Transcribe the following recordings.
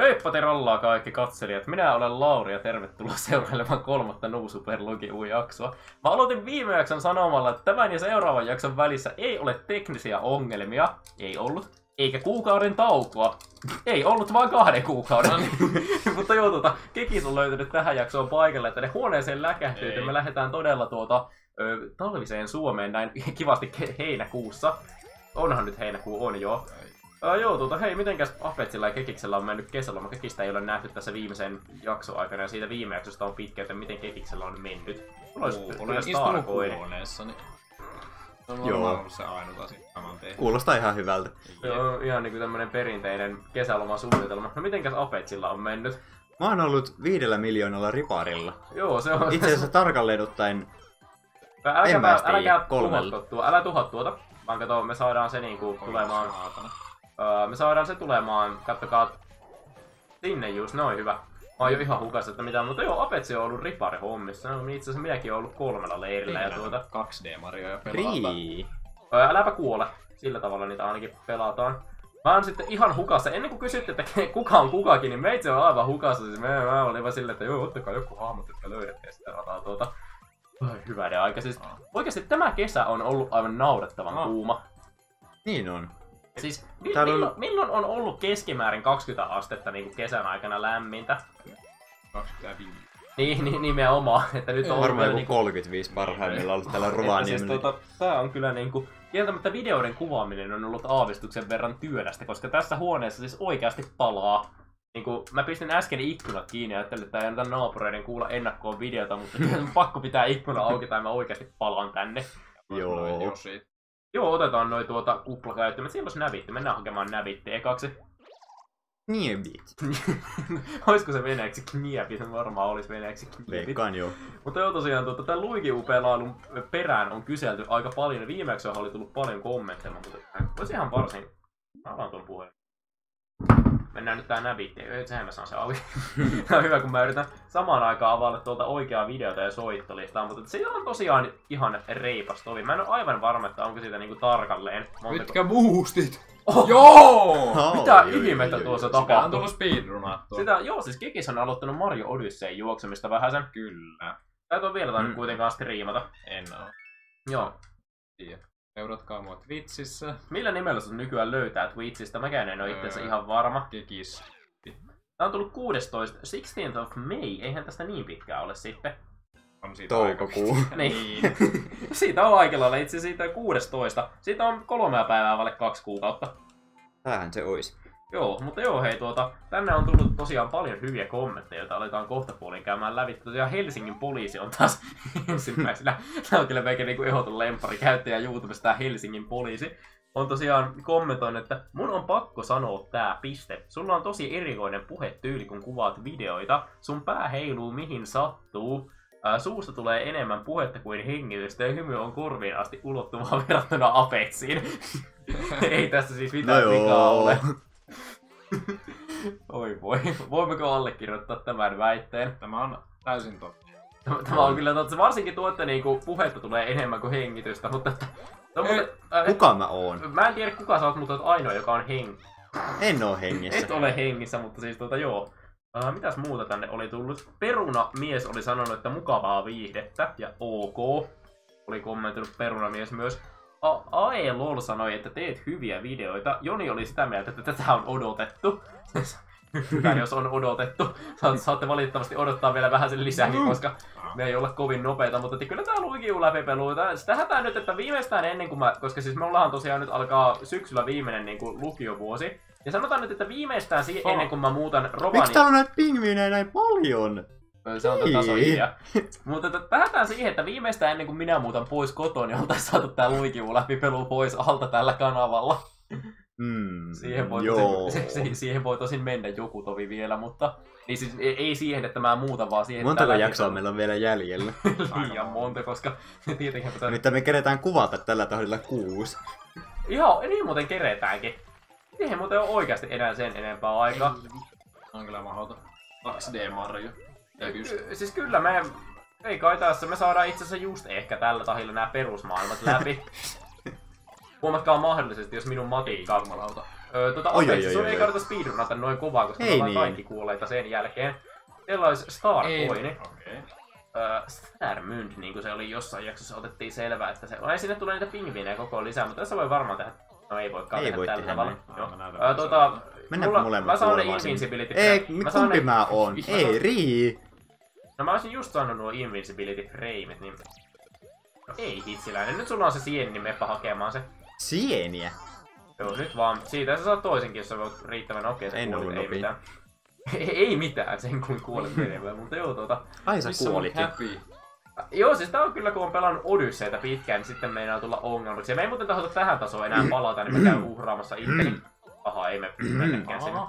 Heippa te rollaa kaikki katselijat. Minä olen Lauri ja tervetuloa seurailemaan kolmatta No Super Lugi jaksoa. Mä aloitin viime jakson sanomalla, että tämän ja seuraavan jakson välissä ei ole teknisiä ongelmia. Ei ollut. Eikä kuukauden taukoa. Ei ollut vaan kahden kuukauden. Mutta joo, tuota, Kekis on löytynyt tähän jaksoon paikalle, että ne huoneeseen läkähtyy, että me lähdetään todella tuota ö, talviseen Suomeen näin kivasti heinäkuussa. Onhan nyt heinäkuu, on joo. Uh, joo, tuota, hei, mitenkäs Afetsilla ja Kekiksellä on mennyt kesäloma? Kekistä ei ole nähty tässä viimeisen jakson aikana ja siitä viime jaksosta on pitkä, että miten Kekiksellä on mennyt. Mulla olisi Olen kyllä istunut huoneessani. Se on Joo. ollut se ainut asia, mitä mä oon tehnyt. Kuulostaa ihan hyvältä. Joo, ihan niinku tämmönen perinteinen kesälomasuunnitelma. No mitenkäs Afetsilla on mennyt? Mä oon ollut viidellä miljoonalla riparilla. Joo, se on... Itse asiassa tarkalleen ottaen älkää, en mä kolmella. tuhottua tuo, älä tuhat tuota. Vaan kato, me saadaan se niinku tulemaan... Saatana. Öö, me saadaan se tulemaan, kattokaa sinne just, noin hyvä. Mä oon jo ihan hukassa, että mitä, mutta joo, Apetsi on ollut ripari hommissa. No, itse asiassa minäkin oon ollut kolmella leirillä ja tuota. 2D-Marioja pelataan. Rii. Öö, äläpä kuole. Sillä tavalla niitä ainakin pelataan. Mä oon sitten ihan hukassa. Ennen kuin kysytte, että kuka on kukakin, niin meitsi on aivan hukassa. Siis mä, mä olin vaan silleen, että joo, ottakaa joku hahmot, jotka löydätte ja sitten rataa tuota. Ai, hyvä aika. Siis, oikeasti tämä kesä on ollut aivan naurettavan Ah. kuuma. Niin on. Siis mi- Täällä on- milloin, milloin on ollut keskimäärin 20 astetta niin kuin kesän aikana lämmintä? 25. Niin, niin nimenomaan. Että nyt on ollut Varmaan vielä joku niinku... 35 parhaimmillaan ollut täällä Että siis Rovaniemellä. tota, tää on kyllä niinku... Kieltämättä videoiden kuvaaminen on ollut aavistuksen verran työlästä, koska tässä huoneessa siis oikeasti palaa. Niinku, mä pistin äsken ikkunat kiinni ja ajattelin, että ei anneta naapureiden kuulla ennakkoon videota, mutta on pakko pitää ikkuna auki tai mä oikeasti palaan tänne. Joo. Noin Josi. Joo, otetaan noin tuota kuplakäyttömät. Siellä olisi nävitti. Mennään hakemaan nävitti ekaksi. Niin vit. Olisiko se veneeksi kniepit? Se varmaan olisi veneeksi kniepit. Veikkaan joo. Mutta joo tosiaan, tuota, tämän luikiupelailun perään on kyselty aika paljon. Viimeksi oli tullut paljon kommentteja, mutta olisi ihan varsin... Mä avaan tuon puheen. Mennään nyt tää näbitti. Ei, Sehän mä saan se auki. Tää on hyvä, kun mä yritän samaan aikaan availla tuolta oikeaa videota ja soittolistaa, mutta se on tosiaan ihan reipas tovi. Mä en ole aivan varma, että onko siitä niinku tarkalleen. montako- Mitkä boostit? Oh, Joo! Oh, Mitä oi, ihmettä oi, tuossa oi. Sitä on tapahtuu? tullut speedrunattua. Sitä, joo, siis Kikis on aloittanut Mario Odysseen juoksemista vähän sen. Kyllä. Täytyy on vielä tainnut Mm. kuitenkaan striimata. En oo. Joo. Tiedä. Seuratkaa mua Twitchissä. Millä nimellä sut nykyään löytää Twitchistä? Mäkään en ole Öö. ihan varma. Kekis. Tää on tullut 16. 16th of May. Eihän tästä niin pitkään ole sitten. On siitä Toukokuu. aika- Niin. siitä on aika lailla itse siitä 16. Siitä on kolmea päivää vaille kaksi kuukautta. Tämähän se ois. Joo, mutta joo hei tuota, tänne on tullut tosiaan paljon hyviä kommentteja, joita aletaan kohta puolin käymään läpi. Tosiaan Helsingin poliisi on taas ensimmäisenä. Tämä on kyllä meikä niinku ehdoton lempari käyttäjä YouTubesta tää Helsingin poliisi. On tosiaan kommentoinut, että mun on pakko sanoa tää piste. Sulla on tosi erikoinen puhetyyli, kun kuvaat videoita. Sun pää heiluu mihin sattuu. Ää, suusta tulee enemmän puhetta kuin hengitystä ja hymy on korviin asti ulottuvaa verrattuna Apexiin. Ei tässä siis No mitään vikaa ole. Oi voi, voimmeko allekirjoittaa tämän väitteen? Tämä on täysin totta. Tämä- Tämä on kyllä totta, varsinkin tuo, että niinku puhetta tulee enemmän kuin hengitystä, mutta että... No, Ei, mutta, äh, Kuka mä oon? Mä en tiedä kuka sä oot, mutta oot ainoa, joka on heng... En oo hengissä. Et ole hengissä, mutta siis tuota joo. Uh, mitäs muuta tänne oli tullut? Peruna mies oli sanonut, että mukavaa viihdettä ja ok. Oli kommentoinut perunamies myös. Ae Lol sanoi, että teet hyviä videoita. Joni oli sitä mieltä, että tätä on odotettu. Hyvä, jos on odotettu. Sa- Saatte valitettavasti odottaa vielä vähän sen lisääkin, koska me ei olla kovin nopeita, mutta että kyllä tää luikiu läpipelu. Sitä hätää nyt, että viimeistään ennen kuin mä, koska siis me ollaan tosiaan nyt alkaa syksyllä viimeinen niin kuin lukiovuosi. Ja sanotaan nyt, että viimeistään si- ennen kuin mä muutan Miksi Rovani... täällä on näitä pingviinejä näin paljon? Se on Niin. tasoidea. Mutta että tähdätään siihen, että viimeistään ennen kuin minä muutan pois kotoa, niin oltaisiin saatu tää luikiu läpipelu pois alta tällä kanavalla. Hmm, Siihen voi, joo. tosin, si- siihen voi tosin mennä joku tovi vielä, mutta... Niin siis ei, ei siihen, että mä muutan, vaan siihen, Montako että jaksoa meillä on vielä jäljellä? Liian monta, koska tietenkin pitää... Nyt me keretään kuvata tällä tahdilla kuusi. Ihan, niin muuten keretäänkin. Eihän muuten ole oikeasti enää sen enempää aikaa. On kyllä mahdoton. 2D Mario. Ei pysty. Ky- siis kyllä me... Ei kai tässä, me saadaan itse asiassa just ehkä tällä tahilla nämä perusmaailmat läpi. Huomatkaa mahdollisesti, jos minun matikka... Jumalauta. Öö, tota, Oi, oi, sun oi, ei oi. kannata speedrunata noin kovaa, koska Ei me niin. kaikki kuolleita sen jälkeen. Teillä olisi Starcoini. Okei. Öö, Starmund, niin kuin se oli jossain jaksossa, otettiin selvää, että se... Ei sinne tule niitä pingviinejä koko lisää, mutta tässä voi varmaan tehdä... No ei voikaan Ei tehdä voi tällä tavalla. Joo. Öö, tota. Mennään mulla, molemmat mä saan ne invincibility Ei, mä kumpi ne- mä oon? Ei, Rii. No mä olisin just saanut nuo invincibility frameit, niin... No ei hitsiläinen, nyt sulla on se sieni, niin meppä hakemaan se. Sieniä. Joo, nyt vaan. Siitä sä saat toisenkin, jos sä voit riittävän nopea. En ollut ei mitään. ei, mitään, sen kun kuolet menemään, mutta joo tuota. Ai sä jo. happy? Joo, siis tää on kyllä, kun on pelannut Odysseita pitkään, niin sitten meinaa tulla ongelmaksi. Ja me ei muuten tahota tähän tasoon enää palata, niin mä käyn uhraamassa itteni. Aha, ei me mennäkään sinne.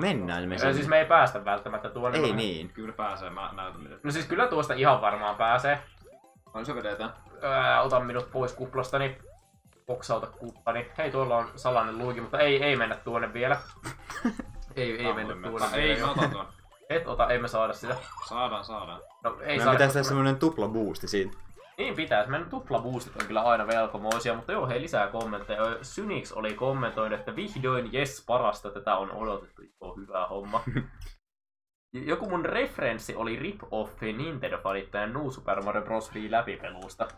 Mennään me Ja sinne. siis me ei päästä välttämättä tuonne. Ei niin. Kyllä pääsee, mä näytän miten. No siis kyllä tuosta ihan varmaan pääsee. No se vedetään. Öö, otan minut pois kuplastani. Boksauta kuppani. Hei, tuolla on salainen luiki, mutta ei, ei mennä tuonne vielä. ei, ei mennä tuonne vielä. Ei, mä otan tuon. Et ota, ei me saada sitä. Saadaan, saadaan. No, ei Meidän saada, pitäisi tehdä semmonen tupla boosti siitä. Niin pitäisi. Meidän tuplaboostit on kyllä aina velkomoisia, mutta joo, hei lisää kommentteja. Synix oli kommentoinut, että vihdoin jes parasta, tätä on odotettu. Joo, hyvä homma. Joku mun referenssi oli rip-offi Nintendo-fanittajan New Super Mario Bros. Wii läpipelusta.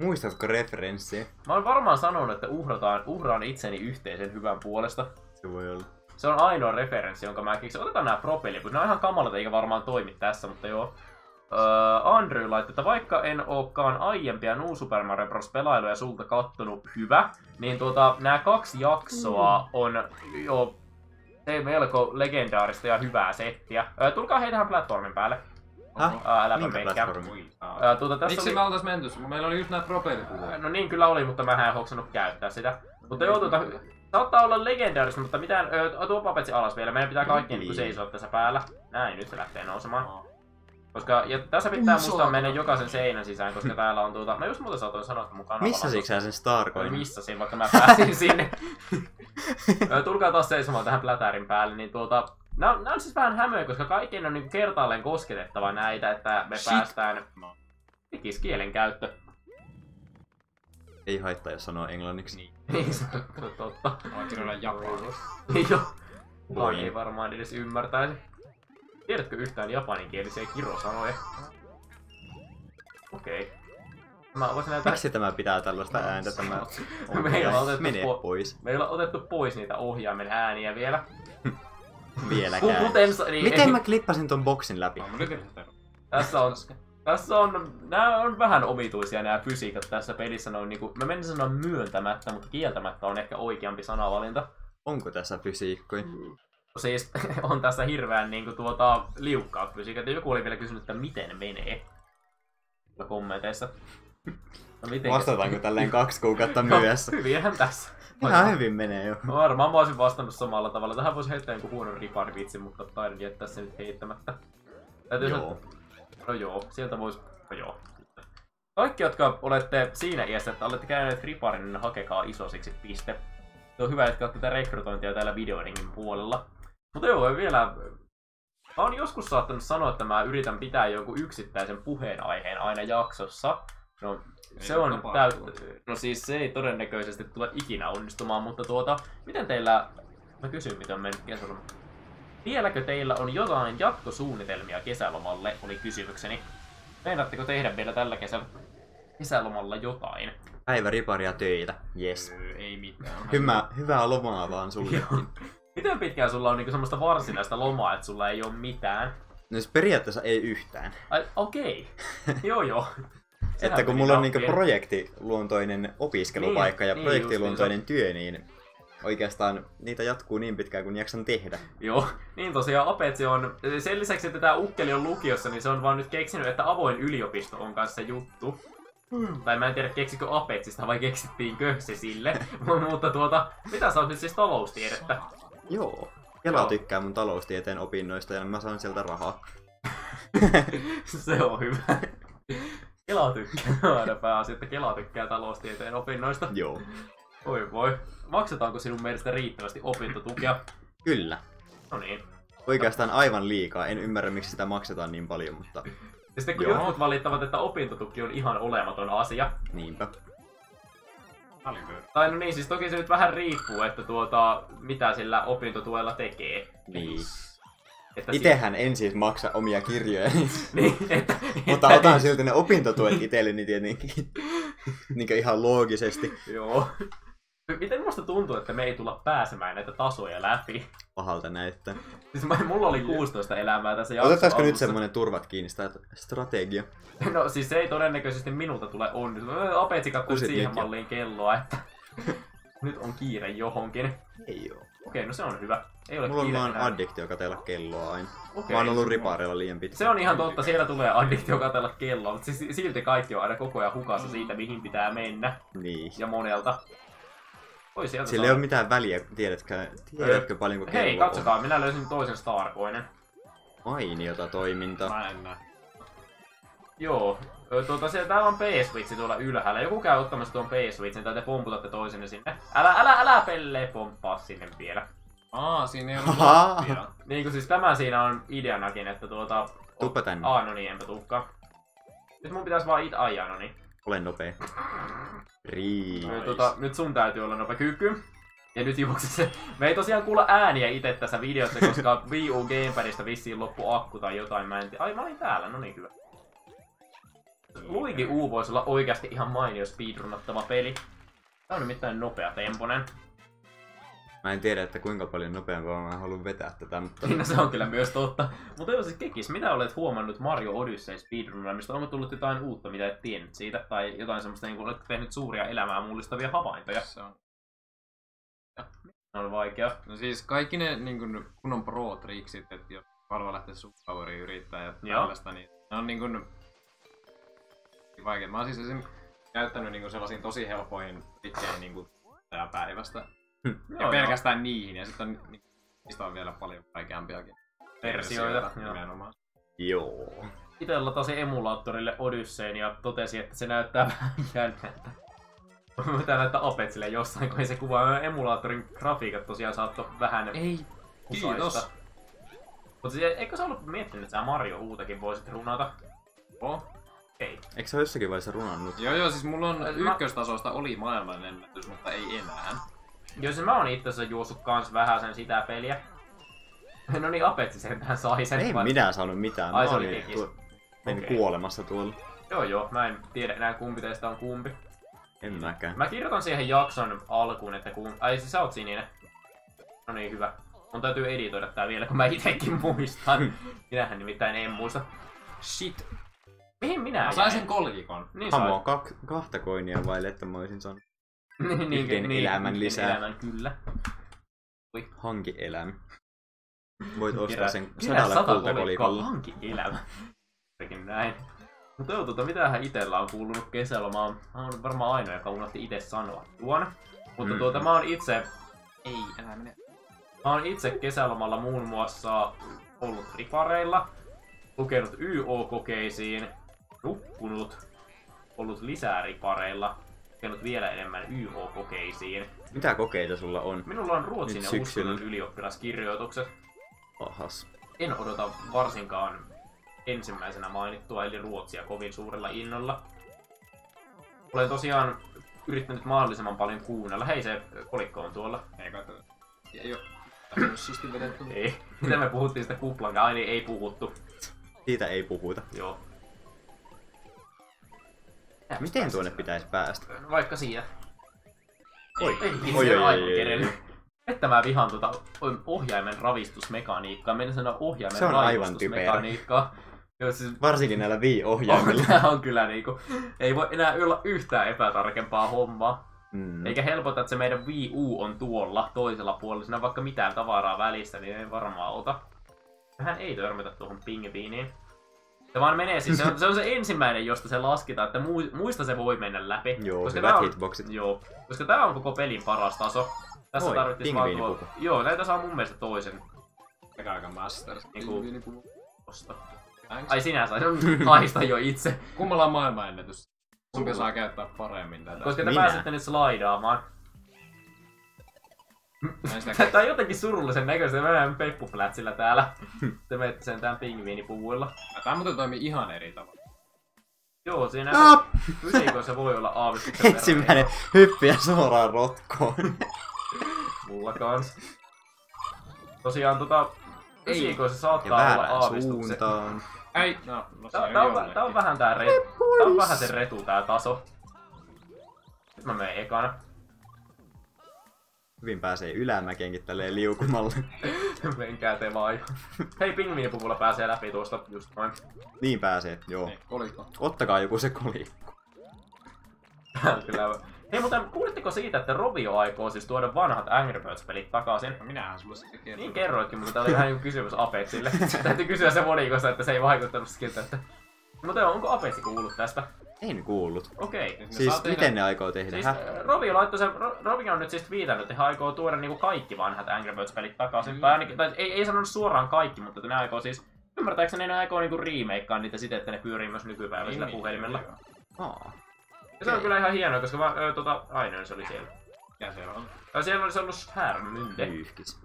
Muistatko referenssiä? Mä oon varmaan sanonut, että uhrataan, uhraan itseni yhteisen hyvän puolesta. Se voi olla. Se on ainoa referenssi, jonka mä keksin. Otetaan nämä propelliput. Ne on ihan kamalat eikä varmaan toimi tässä, mutta joo. Öö, Andrew laittoi, että vaikka en ookaan aiempia New Super Mario Bros. pelailuja sulta kattonut hyvä, niin tuota, nämä kaksi jaksoa on jo se melko legendaarista ja hyvää settiä. Öö, tulkaa hei tähän platformin päälle. Häh? Äläpä Minkä menkää. platformin? Öö, tuota, tässä Miksi oli... me oltais menty? Meillä oli just nää propellipuhujat. No niin kyllä oli, mutta mä en hoksannut käyttää sitä. Mutta joo, tuota, saattaa olla legendaarista, mutta mitään, ö, tuo papetsi alas vielä. Meidän pitää kaikkien Niin. niin. seisoa tässä päällä. Näin, nyt se lähtee nousemaan. Koska, ja tässä pitää Ui, muistaa mennä jokaisen seinän sisään, koska täällä on tuota... Mä just muuten saatoin sanoa, että mun kanava Missä siksi sä sen Oi, Starcoin? missasin, vaikka mä pääsin sinne. Tulkaa taas seisomaan tähän plätärin päälle, niin tuota... Nää on, nää on siis vähän hämöä, koska kaikkien on niin kertaalleen kosketettava näitä, että me Shit. päästään... Tekiskielen käyttö. Ei haittaa, jos sanoo englanniksi. Niin. Niin se on totta. Mä kirjoitan japaniksi. Joo. Voin. ei varmaan edes ymmärtäisi. Tiedätkö yhtään japaninkielisiä kirosanoja? Okei. Mä voisin näyttää... Miksi tämä pitää tällaista ääntä tämä Meillä on otettu Mene po- pois. Meillä on otettu pois niitä ohjaimen ääniä vielä. Vieläkään. Kuten niin, Miten mä klippasin ton boksin läpi? Tässä on, tässä on, nämä on vähän omituisia nämä fysiikat tässä pelissä. Ne on niinku, mä menisin sanoa myöntämättä, mutta kieltämättä on ehkä oikeampi sanavalinta. Onko tässä fysiikkoja? Siis on tässä hirveän niinku tuota liukkaat fysiikat. Joku oli vielä kysynyt, että miten menee. Kommenteissa. No miten? Vastataanko tälleen kaksi kuukautta No, myöhässä? hyvinhän tässä. Ihan hyvin menee jo. No varmaan mä olisin vastannut samalla tavalla. Tähän voisi heittää joku huono riparivitsi, mutta taidan jättää sen nyt heittämättä. Täytyy Joo. sanoa- No joo, sieltä voisi... No joo. Kaikki, jotka olette siinä iässä, että olette käyneet riparin, niin hakekaa isosiksi piste. Se on hyvä, että tätä rekrytointia täällä videoidingin puolella. Mutta joo, vielä... Mä oon joskus saattanut sanoa, että mä yritän pitää jonkun yksittäisen puheenaiheen aina jaksossa. No, Ei se on täyttä... No siis se ei todennäköisesti tule ikinä onnistumaan, mutta tuota... Miten teillä... Mä kysyn, miten on mennyt kesällä. Vieläkö teillä on jotain jatkosuunnitelmia kesälomalle, oli kysymykseni. Meinaatteko tehdä vielä tällä kesällä kesälomalla jotain? Päivä riparia töitä. Yes. Öö, Ei mitään. Hyvä, hyvää lomaa vaan sullekin. Miten pitkään sulla on niinku semmoista varsinaista lomaa, että sulla ei ole mitään? No siis periaatteessa ei yhtään. Ai, okei. joo joo. Sehän että kun mulla on niinku projektiluontoinen opiskelupaikka Niin, ja niin projektiluontoinen työ, niin oikeastaan niitä jatkuu niin pitkään kuin jaksan tehdä. Joo, niin tosiaan Apetsi on, sen lisäksi että tämä ukkeli on lukiossa, niin se on vaan nyt keksinyt, että avoin yliopisto on kanssa se juttu. Tai mä en tiedä keksikö Apetsista vai keksittiinkö se sille. Mutta tuota, mitä sä oot nyt siis taloustiedettä? Joo. Kela Joo. tykkää mun taloustieteen opinnoista ja mä saan sieltä rahaa. se on hyvä. Kela tykkää aina pääasia, että Kela tykkää taloustieteen opinnoista. Joo. Oi voi. Maksetaanko sinun mielestä riittävästi opintotukea? Kyllä. No niin. Oikeastaan aivan liikaa. En ymmärrä, miksi sitä maksetaan niin paljon, mutta Ja sitten kun Joo. jotkut valittavat, että opintotuki on ihan olematon asia, niinpä. Tai no niin, siis toki se nyt vähän riippuu, että tuota, mitä sillä opintotuella tekee. Niin. Että Itehän en siis maksa omia kirjoja, Niin, että, mutta että- otan silti ne opintotuet itselleni tietenkin. niin ihan loogisesti Joo. Miten musta tuntuu, että me ei tulla pääsemään näitä tasoja läpi? pahalta näyttää. Siis mä- mulla oli 16 elämää tässä jakson Otettaisiko nyt semmonen turvat kiinni sitä strategia? No siis se ei todennäköisesti minulta tule onnistua. Apetsi katsoo Kusit siihen nyt malliin kelloa, että nyt on kiire johonkin. Ei oo. Okei, no se on hyvä. Ei ole Mulla on vaan enää. addiktio katella kelloa aina. Okei. Mä oon ollut ripaarilla liian pitkä. Se on ihan totta, siellä tulee addiktio katella kelloa, mutta siis silti kaikki on aina koko ajan hukassa siitä, mihin pitää mennä. Niin. Ja monelta. Oi sieltä Sillä ei ole mitään väliä, tiedätkö, tiedätkö paljonko kello Hei, katsokaa, minä löysin toisen Starcoinen. Mainiota toimintaa. Mä en näe. Joo. Tuota, siellä täällä on P-switchi tuolla ylhäällä. Joku käy ottamassa tuon P-switchin, tai te pomputatte toisenne sinne. Älä, älä, älä Pelle pomppaa sinne vielä. Aa, siinä ei ole. Niin kuin siis tämä siinä on ideanakin, että tuota... Tuppa tänne. Aa, no niin, enpä tukkaa. Nyt mun pitäis vaan it ajaa, no niin. Olen nopea. Rii. Ö, Tuota, nyt sun täytyy olla nopea kyky. Ja nyt juokse se. Me ei tosiaan kuulla ääniä itse tässä videossa, koska Wii U Gamepadista vissiin loppu akku tai jotain, mä en tiedä. Ai mä olin täällä, no niin hyvä. Luigi U voisi olla oikeasti ihan mainio speedrunattava peli. Tää on nimittäin nopea temponen. Mä en tiedä, että kuinka paljon nopeampaa mä haluan vetää tätä, mutta no se on kyllä myös totta. Mutta joo siis Kekis, mitä olet huomannut Mario Odyssey speedrunaamista? Onko tullut jotain uutta, mitä et tiennyt siitä? Tai jotain semmoista, niin kuin olet tehnyt suuria elämää mullistavia havaintoja? Se on. On vaikea. No siis kaikki ne niin kun, kunnon pro-triksit, että jos haluaa lähteä superpoweriin yrittää ja tällaista, niin ne on niin kun, vaikeat. Mä oon siis esim. käyttänyt niin kun sellaisiin tosi helpoihin trikkeihin niin kun, päivästä. Joo, ja pelkästään niihin, ja sitten on, niin, niistä on vielä paljon vaikeampiakin Versioita, joo. nimenomaan. joo. Itse latasi emulaattorille Odysseyn ja totesi, että se näyttää vähän jännältä. Mitä näyttää Apetsille jossain, kun ei se kuvaa emulaattorin grafiikat tosiaan saattoi vähän Ei, kiitos. Mutta siis, eikö sä ollut miettinyt, että sä Mario Uutakin voisit runata? Oh. Ei. Eikö sä jossakin vaiheessa runannut? Joo joo, siis mulla on Mä- ykköstasosta oli maailmanennätys, mutta ei enää. Joo, se mä oon itse asiassa juossut kans vähän sen sitä peliä. No niin, Apetsi sentään sai sen. Ei vai- minä saanut mitään. Ai, Mä se oli olin tuo- Menin Okei. kuolemassa tuolla. Joo joo, mä en tiedä enää kumpi teistä on kumpi. En mäkään. Mä kirjoitan siihen jakson alkuun, että kun... Ai siis sä oot sininen. No niin, hyvä. Mun täytyy editoida tää vielä, kun mä itekin muistan. Minähän nimittäin en muista. Shit. Mihin minä Mä sain sen kolkikon. Niin Hamo, kak- kahta koinia vaille, että mä olisin saanut niin, niin, yhden elämän yhden lisää. Elämän, kyllä. hanki elämä. Voit ostaa Kerää- sen sadalla sata kultakolikolla. Hanki elämä. Jotenkin näin. Mutta joo, tota, mitähän itellä on kuulunut kesällä? Mä oon, mä oon varmaan ainoa, joka unohti itse sanoa tuon. Mutta Mm. tuota, mä oon itse Ei, älä mene. Mä oon itse kesälomalla muun muassa ollut ripareilla, lukenut YO-kokeisiin, nukkunut, ollut lisää ripareilla, lukenut vielä enemmän YO-kokeisiin. Mitä kokeita sulla on? Minulla on ruotsin Nyt ja uskonnon ylioppilaskirjoitukset. Ahas. En odota varsinkaan ensimmäisenä mainittua, eli ruotsia kovin suurella innolla. Olen tosiaan yrittänyt mahdollisimman paljon kuunnella. Hei, se kolikko on tuolla. Ei kai tätä. Ei oo. Siisti vedetty. Ei. Miten me puhuttiin sitä kuplan? Ai niin, ei puhuttu. Siitä ei puhuta. Joo. Miten tuonne pitäisi päästä? Vaikka siinä. Oi, Ei, oi, se oi, on oi, oi. Että mä vihaan tuota ohjaimen ravistusmekaniikkaa. Meidän sanoa ohjaimen Se on aivan ravistusmekaniikkaa. Joo, siis Varsinkin näillä Wii-ohjaimilla. Oh, tää on kyllä niinku, ei voi enää olla yhtään epätarkempaa hommaa. Mm. Eikä helpota, että se meidän Wii U on tuolla toisella puolella. Siinä on vaikka mitään tavaraa välissä, niin ei varmaan ota. Hän ei törmätä tuohon pingviiniin. Se vaan menee siis, se on, se on se ensimmäinen, josta se lasketaan, että mui- muista se voi mennä läpi. Joo, koska hyvät tää on, hitboxit. Joo, koska tää on koko pelin paras taso. Tässä Oi, tarvittiin vaan tuo... Joo, näitä saa mun mielestä toisen Aika aika masters. Niinku- osta. Ai sinä sai, haista jo itse. Kummalla on maailmanennätys? Kumpi saa käyttää paremmin tätä? Koska te Minä. pääsette nyt slaidaamaan. Tää on jotenkin surullisen näköistä. Mä näen peppuplätsillä täällä. Te menette sentään pingviinipuvuilla. Tää muuten toimii ihan eri tavalla. Joo, siinä Ah! fysikoissa voi olla aavistuksen verran Ensimmäinen hyppiä suoraan rotkoon. Mulla kans. Tosiaan tota... Ja saattaa olla aavistuksen. suuntaan. Ei, no, no Tää, se tää, on tää on vähän tää retu. Tää on vähän se retu tää taso. Nyt mä menen ekana. Hyvin pääsee ylämäkeenkin tälleen liukumalla. Menkää te vaan. Hei, pingviinipuvulla pääsee läpi tuosta just noin. Niin pääsee, joo. Ei, kolikko. Ottakaa joku se kolikko. Kyllä. Hei, mutta kuulitteko siitä, että Rovio aikoo siis tuoda vanhat Angry Birds-pelit takaisin? No minähän sulle sitten kerron. Niin kerroitkin, mutta tää oli ihan joku kysymys Apexille. Täytyy kysyä se monikosta, että se ei vaikuttanut siltä, että... Mutta onko Apexi kuullut tästä? En kuullut. Okei. Ne Siis tehdä- miten ne aikoo tehdä? Siis Häh? äh, Rovio laittoi sen, Ro- Rovio on nyt siis viitannut, että he aikoo tuoda niinku kaikki vanhat Angry Birds-pelit takaisin. Mm. Tai, ainakin, tai ei, ei sanonut suoraan kaikki, mutta että ne aikoo siis... Ymmärtääkseni ne aikoo niinku remakeaa niitä siten, että ne pyörii myös nykypäiväisillä Niin, puhelimella. Aa. Ja se on kyllä ihan hienoa, koska va, ö, tota, Ainoin se oli siellä. Mikä siellä on? Tai siellä olisi ollut Härmynde. Pyyhkis.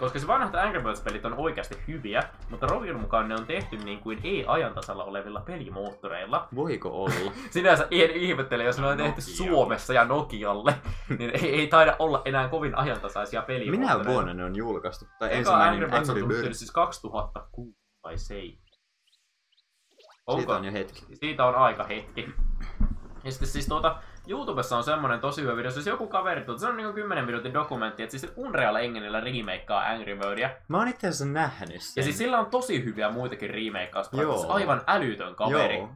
Koska se vanhat Angry Birds-pelit on oikeasti hyviä, mutta Rovion mukaan ne on tehty niin kuin ei-ajantasalla olevilla pelimoottoreilla. Voiko olla? Sinänsä en ihmettele, jos ne on tehty Nokia. Suomessa ja Nokialle, niin ei, ei taida olla enää kovin ajantasaisia pelimoottoreita. Minä vuonna ne on julkaistu? Tai Eka ensimmäinen Angry Birds on tullut siis 2006 tai 7. Siitä on jo hetki. Siitä on aika hetki. Ja sitten siis tuota, YouTubessa on semmonen tosi hyvä video, siis joku kaveri, tuota, se on niinku 10 minuutin dokumentti, että siis Unreal Enginellä remakeaa Angry Birdia. Mä oon itse asiassa nähnyt sen. Ja siis sillä on tosi hyviä muitakin remakeauspaikkoja, Joo. siis aivan älytön kaveri. Joo.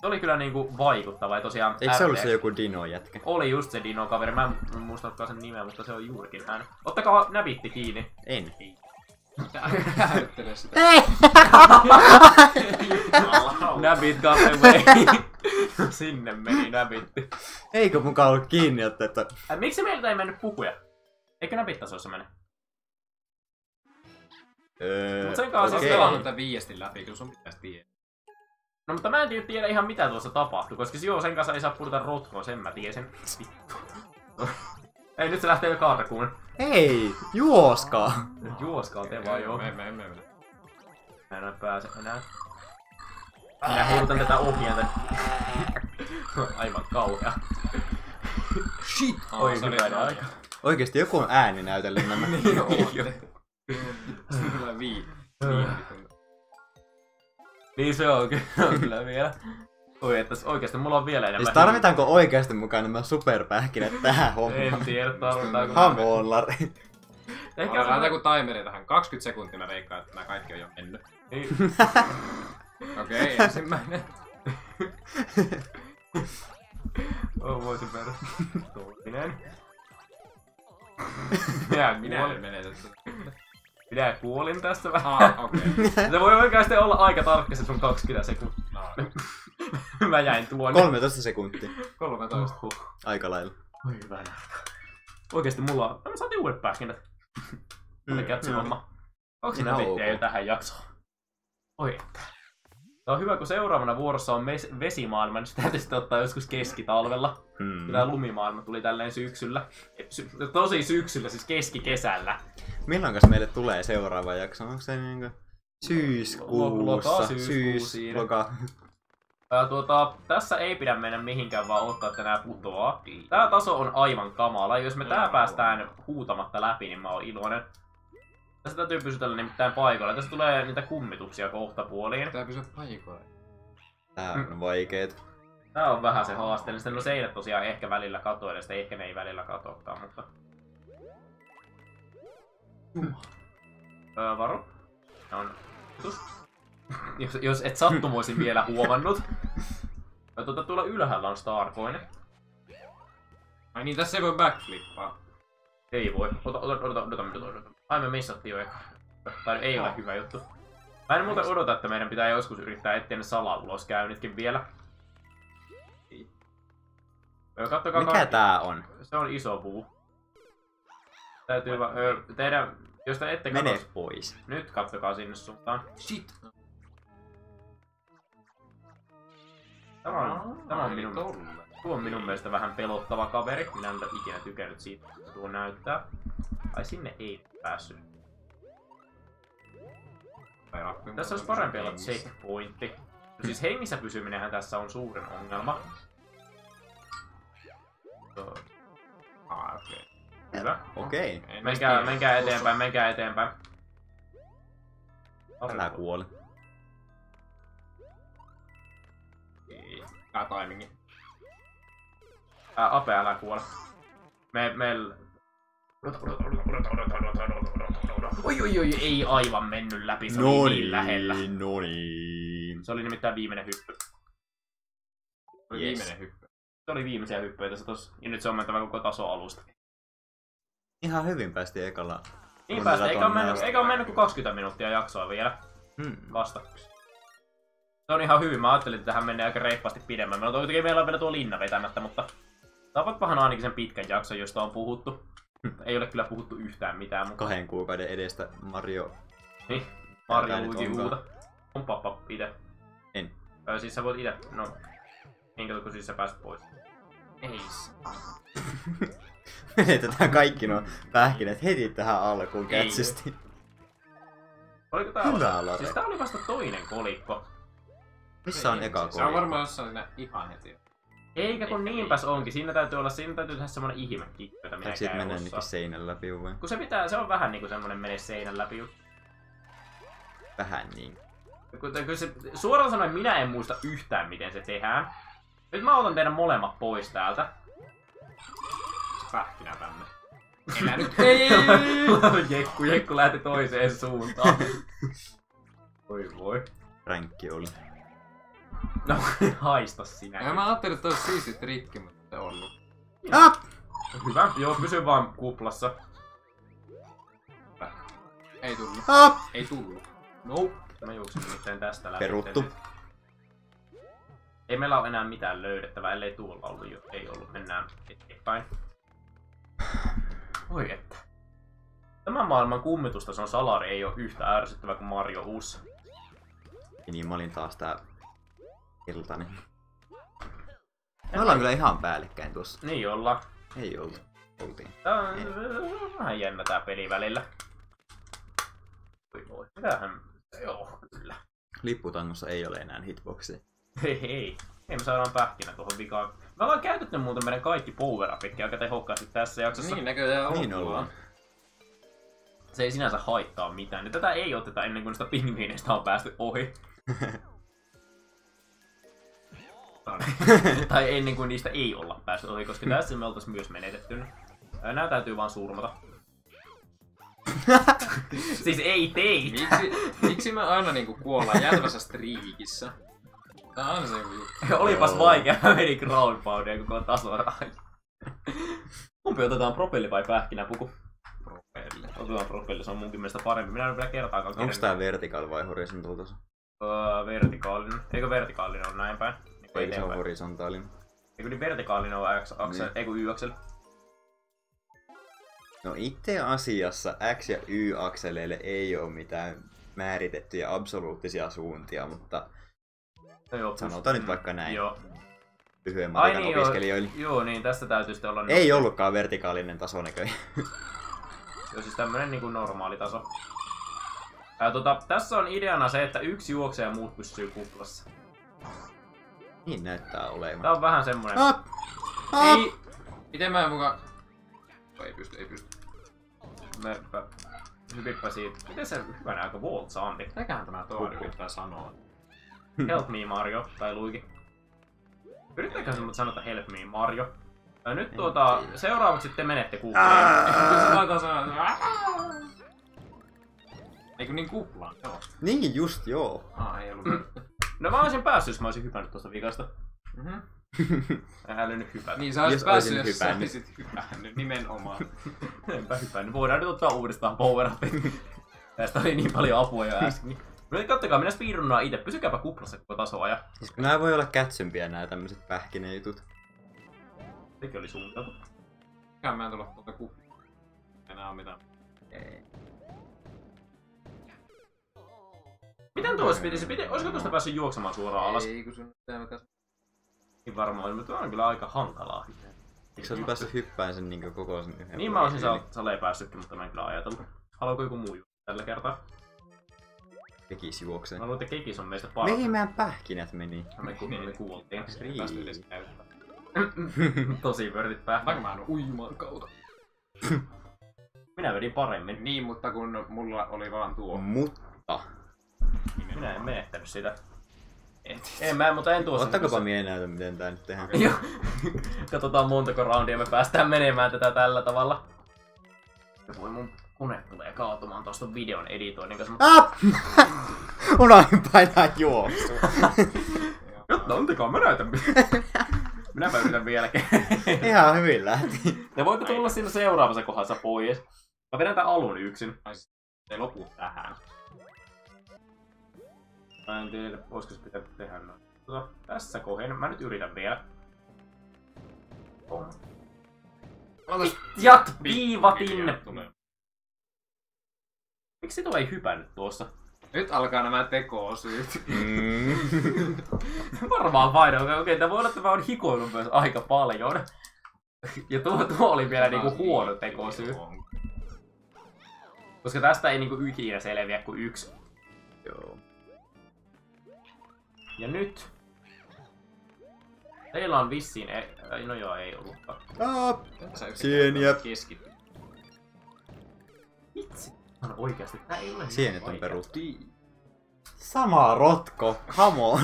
Se oli kyllä niinku vaikuttava ja tosiaan Eikö se ollut se joku Dino-jätkä? Oli just se Dino-kaveri, mä en muistanutkaan sen nimeä, mutta se on juurikin hän. Ottakaa näbitti kiinni. En. Näbit got away. Sinne meni näbitti. Eikö mukaan ollut kiinni, että, että Äh, miksi meiltä ei mennyt pukuja? Eikö näbit tasossa mene? Öö, Mut sen kanssa se Pelannut tämän viestin läpi, kyllä sun pitäisi tietää. No mutta mä en tiedä, tiedä ihan mitä tuossa tapahtui, koska joo, sen kanssa ei saa purta rotkoon, sen mä tiesin. Vittu. ei, nyt se lähtee jo karkuun. Hei, juoskaa! Juoskaa te vaan joo. Me, me, me, me. Mä en pääse enää. Minä heilutan tätä ohjainta. Aivan kauhea. Shit! Oi, se oli noin. aika. Oikeesti joku on ääni näytellyt nämä. Joo, Se on kyllä vii. Niin se on kyllä, vielä. Oi, että oikeesti mulla on vielä enemmän. Siis tarvitaanko oikeasti mukaan nämä superpähkinät tähän En hommaan? tiedä, tarvitaanko. Come on, Lari. Ehkä on joku timeri tähän. 20 sekuntia mä veikkaan, että nämä kaikki on jo mennyt. Niin. Okei, okay, ensimmäinen. Oh, voisin verran. Toinen. Minä Minä kuolin. en menetetty. Minä kuolin tässä vähän. Ah, okei. Okay. Se voi oikeasti olla aika tarkka se sun 20 sekuntia. No, Mä jäin tuonne. 13 sekuntia. 13. Oho. Aika lailla. Oi hyvä. Oikeesti mulla on... Mä saatiin uudet pähkinät. Mm, kätsi joo. homma. Onks Ihan nämä vittiä jo tähän jaksoon? Oi että. Tää on hyvä, kun seuraavana vuorossa on mes- vesimaailma, niin sitä täytyy sitten ottaa joskus keskitalvella. Hmm. Tää lumimaailma tuli tälleen syksyllä. Sy- tosi syksyllä, siis keskikesällä. Milloinkas meille tulee seuraava jakso? Onko se niinku syyskuussa? Loka, syyskuu Syys, siinä. loka. Ää, tuota, tässä ei pidä mennä mihinkään, vaan ottaa, että nää putoaa. Tää taso on aivan kamala. Jos me tää päästään huutamatta läpi, niin mä oon iloinen. Tässä täytyy pysytellä nimittäin paikoilla. Tässä tulee niitä kummituksia kohta puoliin. Pitää pysyä paikoilla. Tää on vaikeet. Tää on vähän se haasteellinen. Sitten no seinät tosiaan ehkä välillä katoa, ja sitten ehkä ne ei välillä katoakaan, mutta... Öö, varo. Tää on... Jos, jos et sattumoisin vielä huomannut. Ja tuota, tuolla ylhäällä on Starcoin. Ai niin, tässä ei voi backflippaa. Ei voi. Ota, ota, odota, odota, odota, odota. Ai me missattiin jo eka. Tai ei ole hyvä juttu. Mä en muuten odota, että meidän pitää joskus yrittää etsiä ne salauloskäynnitkin vielä. Öö, Kattokaa Mikä kaikki. tää on? Se on iso puu. Täytyy va- öö, tehdä, jos te ette Mene katso, pois. nyt katsokaa sinne suuntaan. Shit! Tämä on, tämä on minun, tolle. tuo on minun mielestä vähän pelottava kaveri. Minä en ole ikinä tykännyt siitä, mitä tuo näyttää. Ai sinne ei päässyt. Tässä olisi parempi olla checkpointti. Siis hengissä pysyminenhän tässä on suurin ongelma. Joo. Ah, okei. Hyvä. Okei. Ei Menkää, eteenpäin, menkää eteenpäin. Älä kuole. Tää timingi. Ää, Ape, älä kuole. Me, Oi, oi, oi, ei aivan mennyt läpi, se oli niin lähellä. no niin. Se oli nimittäin viimeinen hyppy. Oli Yes. viimeinen hyppy. Se oli viimeisiä hyppyjä tässä tossa. Ja nyt se on mentävä koko taso alusta. Ihan hyvin päästiin ekalla. Niin päästä, eikä ole, mennyt, eikä ole mennyt kuin 20 minuuttia jaksoa vielä Hmm. vasta. Se on ihan hyvin, mä ajattelin, että tähän menee aika reippaasti pidemmän. Meillä on meillä on vielä tuo linna vetämättä, mutta tapapahan ainakin sen pitkän jakson, josta on puhuttu. Ei ole kyllä puhuttu yhtään mitään, mutta Kahden kuukauden edestä Mario. niin, Mario Luigi onkaan. uuta. On pappa ite. En. Öö, siis sä voit ite, no. Minkä kun siis sä pääset pois. Ei. Menetetään kaikki nuo pähkinät heti tähän alkuun kätsisti. Oliko tää Hyvä osa? Siis tää oli vasta toinen kolikko. Missä on eka Se on kolikko? varmaan jossain ihan heti. Eikä kun niinpäs onkin, siinä täytyy olla, siinä täytyy tehdä semmonen ihme kikko, minä Pitääkö siitä mennä niinkin seinän läpi vai? Kun se pitää, se on vähän niinku semmonen mene seinän läpi juttu. Vähän niin. Kun, kun se, suoraan sanoen minä en muista yhtään miten se tehdään. Nyt mä otan teidän molemmat pois täältä. Pähkinä tänne. Elä nyt. Ei. jekku, jekku lähti toiseen suuntaan. Voi voi. Ränkki oli. No, haista sinä. Ja mä ajattelin, että olisi siisti trikki, mutta ollut. Ah! Hyvä, joo, pysy vaan kuplassa. Ei tullut. Ah! Ei tullut. Nope. Mä juoksin nimittäin tästä läpi. Peruttu. Ei meillä ole enää mitään löydettävää, ellei tuolla ollut jo. Ei ollut, mennään eteenpäin. Oi että. Tämän maailman kummitustason salari ei ole yhtä ärsyttävä kuin Mario Us. Niin mä olin taas tää iltanen. Me ollaan kyllä ihan päällekkäin tuossa. Niin ollaan. Ei oltu. Oltiin. Tää on vähän jännä tää peli välillä. Voi voi. Mitähän? Joo, kyllä. Lipputangossa ei ole enää hitboxia. Hei hei. Hei, me saadaan pähkinä tuohon vikaan. Me ollaan käytetty muuten meidän kaikki power upitkin aika tehokkaasti tässä jaksossa. Niin näköjään Niin ollaan. Se ei sinänsä haittaa mitään. Nyt tätä ei oteta ennen kuin sitä pingviineistä on päästy ohi. tai ennen kuin niistä ei olla päästy ohi, koska tässä me oltais myös menetetty. Ää, Nää täytyy vaan surmata. siis ei teit! Miksi, miksi me aina niinku kuollaan jäätävässä striikissä? Tää on se joku juttu. Olipas Joo. vaikea, meni ground poundia koko tason ajan. Kumpi otetaan propelli vai pähkinäpuku? Propelli. Otetaan propelli, se on munkin mielestä parempi. Minä en vielä kertaakaan Onks tää vertical vai horizontal taso? Öö, vertikaalinen. Eikö vertikaalinen on näin päin? Niin Eikö se on horisontaalinen? Eikö niin vertikaalinen on X, aksel, Niin. eikö Y-aksel? No itse asiassa X- ja Y-akseleille ei ole mitään määritettyjä absoluuttisia suuntia, mutta No joo, sanotaan nyt vaikka näin Joo. lyhyen matikan niin, joo, opiskelijoille. joo, niin tästä täytyy sitten olla... Ei ollutkaan vertikaalinen taso näköjään. Joo, siis tämmönen niinku normaali taso. Ää, tota, tässä on ideana se, että yksi juoksee ja muut pysyy kuplassa. Niin näyttää olevan. Tää on vähän semmonen... Ah! Ah! Ei! Miten mä muka... Ei pysty, ei pysty. Merppä. Hypippä siitä. Miten se hyvänä aika Walt Sandi? Mitäköhän tämä tuo yrittää sanoa? Help me Mario, tai Luigi. Yrittääkö se mutta sanota help me Mario? Ja nyt En tuota, tiedä. seuraavaksi te menette se taitaa sanoa... Eikö niin kuplaan? Joo. Niin just joo. Ah, ei ollut. No mä olisin päässyt, jos mä olisin hypännyt tuosta vikasta. Mhm. Mä älynyt hypätä. Niin sä olisit Jos päässyt, jos sä olisit hypännyt. Nimenomaan. Enpä hypännyt. Voidaan nyt ottaa uudestaan power upit. Tästä oli niin paljon apua jo äsken. No niin, kattokaa, minä speedrunnaan itse. Pysykääpä kuplassa koko tasoa ja Siis nää voi olla kätsympiä nää tämmöset pähkinäjutut. sekin oli suunniteltu. Mikään mä en tulla tuolta kuplaan. Enää on mitään. Miten tuossa piti? Se piti, olisiko tuosta päässyt juoksemaan suoraan alas? Ei, kun sun pitää mitä... Niin varmaan, mutta on kyllä aika hankalaa. Eikö sä oot päässyt hyppään sen niin koko sen yhden Niin mä olisin sal- saleen päässytkin, mutta mä en kyllä ajatellut. Haluaako joku muu juttu tällä kertaa? Kekis juoksee. Mä luulen, että Kekis on meistä paras. Mihin meidän pähkinät meni? Me, ku- me kuultiin. Rii. Päästä edes käyttää. Tosi vörtit päähän. Vaikka mä en uimaan kautta. Minä vedin paremmin. Niin, mutta kun mulla oli vaan tuo. Mutta, Minä en menettänyt sitä. Et. En mä, mutta en tuossa. ottakapa mie näytä miten tää nyt tehdään. Joo. Katsotaan montako roundia me päästään menemään tätä tällä tavalla. Ja voi mun kone tulee kaatumaan tuosta videon editoinnin kanssa. Ah! Unohdin painaa juoksua. Jotta antakaa, mä näytän. Minäpä yritän vieläkin. Ihan hyvin lähti. Te voitte tulla siinä seuraavassa kohdassa pois. Mä vedän tän alun yksin. Se lopu tähän. Mä en tiedä, voisiko se pitää tehdä noin. Tota, tässä kohden. Mä nyt yritän vielä. On. Jat viivatin! Miksi tuo ei hypännyt tuossa? Nyt alkaa nämä tekosyyt. Mm. Varmaan vain. Okei, okay, tämä voi olla, että mä oon hikoillut myös aika paljon. Ja tuo, tuo oli vielä niinku huono tekosyy. Koska tästä ei niinku ikinä selviä kuin yksi. Joo. Ja nyt... Teillä on vissiin... E- no joo, ei ollutkaan. Yhtä Sieniä. Vitsi. On oikeasti. Tää ei ole Sienet niin on vaikea. peruttu. Sama rotko, come on.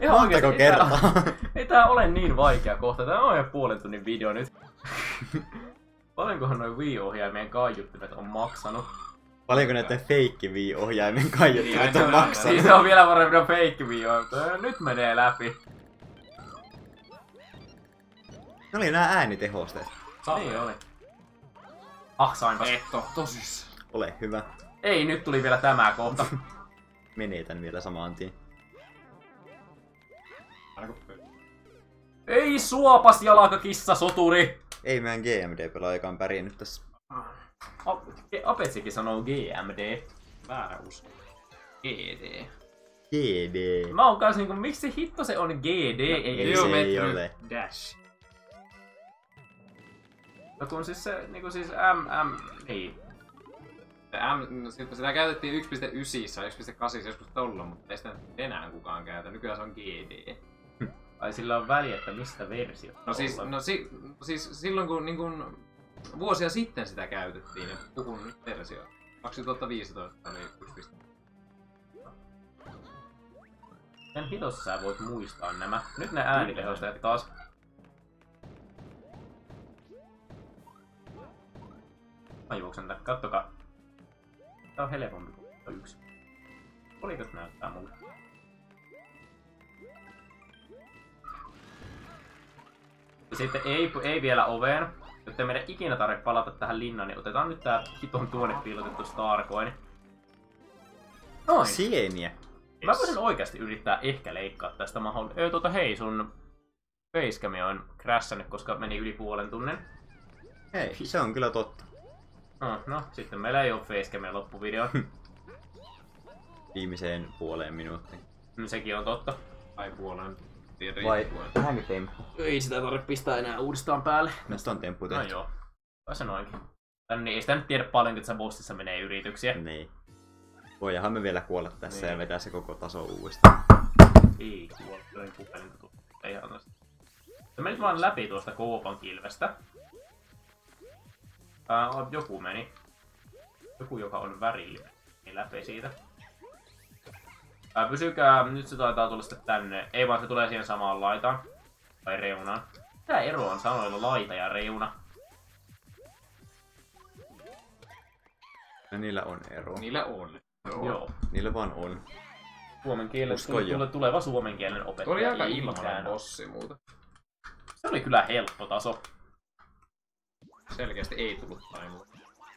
Ihan Montako oikeesti, ei tää-? Ei tää ole niin vaikea kohta. Tää on jo puolen tunnin video nyt. Paljonkohan noin Wii-ohjaimien kaiuttimet on maksanut? Paljonko näitä feikki Wii-ohjaimen kaiuttimet Niin, on maksanut? Siis on vielä paremmin on feikki Wii Nyt menee läpi. Ne oli nää äänitehosteet. Niin oli. Ah, sainpas. Etto, tosissaan. Ole hyvä. Ei, nyt tuli vielä tämä kohta. Menetän vielä samaan tien. Ei suopas jalakakissa soturi! Ei meidän GMD-pelaajakaan pärjännyt tässä. Apetsikin sanoo GMD. Väärä usko. GD. GD. Mä oon kans niinku, miksi hitto se on GD eikä Ei Geo- se ei ole. Dash. No kun siis se, niinku siis MM, niin. Se M, no, sit- sitä käytettiin 1.9, 1.8 joskus tolla, mutta ei sitä enää kukaan käytä. Nykyään se on GD. Ai sillä on väliä, että mistä versio. No siis, no, si, siis silloin kun, niin kun vuosia sitten sitä käytettiin, ja puhun nyt versio. 2015 oli 1. Miten hitossa sä voit muistaa nämä? Nyt ne äänitehostajat taas. Mä juoksen tän, kattokaa. Tää on helpompi kuin yksi. Oliko näyttää mulle? Sitten ei, ei vielä oveen. Jotta ei meidän ikinä tarvitse palata tähän linnaan, niin otetaan nyt tää hiton tuonne piilotettu Starcoin. Noin. Sieniä. Mä voisin oikeasti yrittää ehkä leikkaa tästä mahon. Öö, tota hei, sun facecam on crashannut, koska meni yli puolen tunnin. Hei, se on kyllä totta. No, no sitten meillä ei ole facecamia loppuvideo. Viimeiseen puoleen minuuttiin. Mm, Sekin on totta. Tai puolen. Tiedä Vai temppu? Ei sitä tarvitse pistää enää uudestaan päälle. Näistä on temppu No tehty. joo. Vai se noinkin. Tän, niin, ei sitä nyt tiedä paljon, että tässä bossissa menee yrityksiä. Niin. Voidaanhan me vielä kuolla tässä Niin. ja vetää se koko taso uudestaan. Ei kuole, kyllä puhelinta. Ei antaisi. Se meni vaan läpi tuosta koopan kilvestä. Ää, joku meni. Joku, joka on värillinen. Niin läpi siitä. Ää, pysykää, nyt se taitaa tulla sitten tänne. Ei vaan se tulee siihen samaan laitaan. Tai reunaan. Mitä ero on sanoilla laita ja reuna? Ja niillä on ero. Niillä on. Joo. Niillä vaan on. Suomen kielen, tule, tuleva suomen kielen Tuo oli opettaja. aika mitään. bossi muuta. Se oli kyllä helppo taso. Selkeästi ei tullut taimua.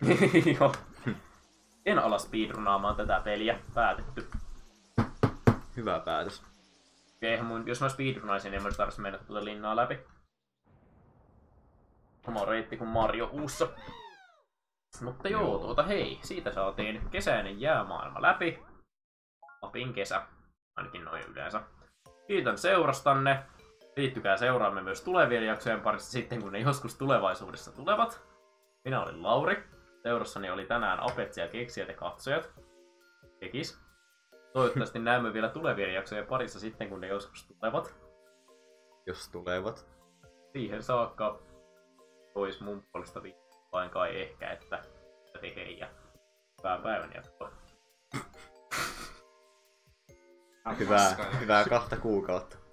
Joo. En ala speedrunaamaan tätä peliä. Päätetty. Hyvä päätös. Eihän mun, jos mä speedrunaisin, niin mä tarvitse mennä tuota linnaa läpi. Sama reitti kuin Mario uussa. Mutta joo, Joo. tuota hei, siitä saatiin kesäinen jäämaailma läpi. Lapin kesä, ainakin noin yleensä. Kiitän seurastanne. Liittykää seuraamme myös tulevien jaksojen parissa sitten, kun ne joskus tulevaisuudessa tulevat. Minä olin Lauri. Seurassani oli tänään Apetsi ja keksijät ja katsojat. Kekis. Toivottavasti näemme vielä tulevien jaksojen parissa sitten, kun ne joskus tulevat. Jos tulevat. Siihen saakka olisi mun puolesta vain kai ehkä, että tekee ja hyvää päivän jatkoa. Hyvää, hyvää kahta kuukautta.